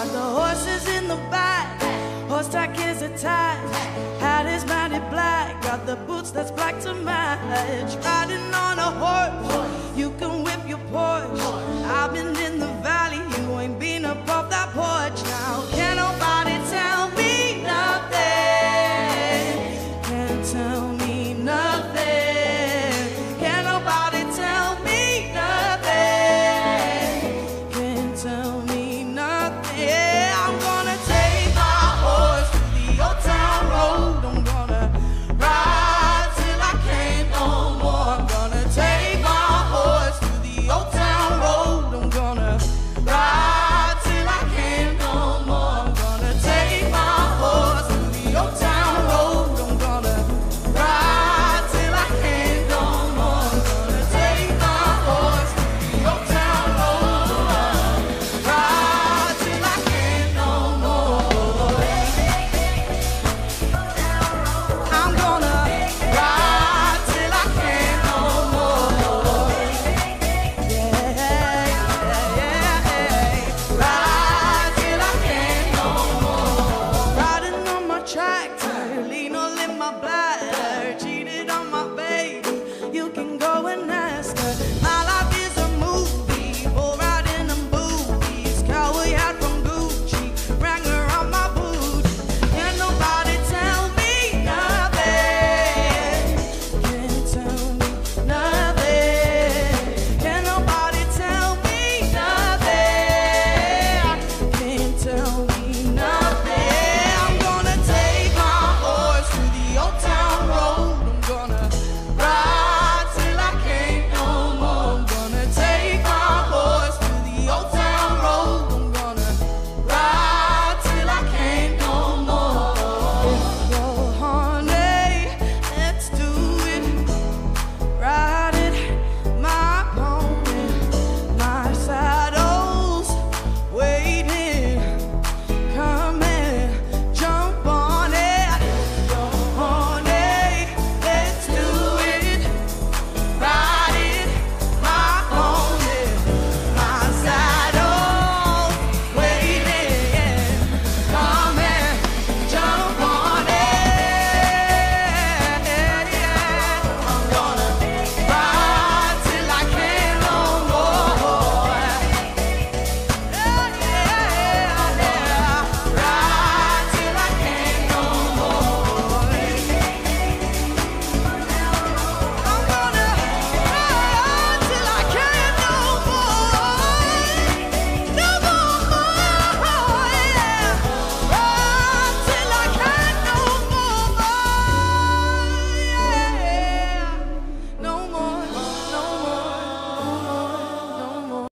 Got the horses in the back, horse tack is attached. Hat is matted black, got the boots that's black to match. Riding on a horse,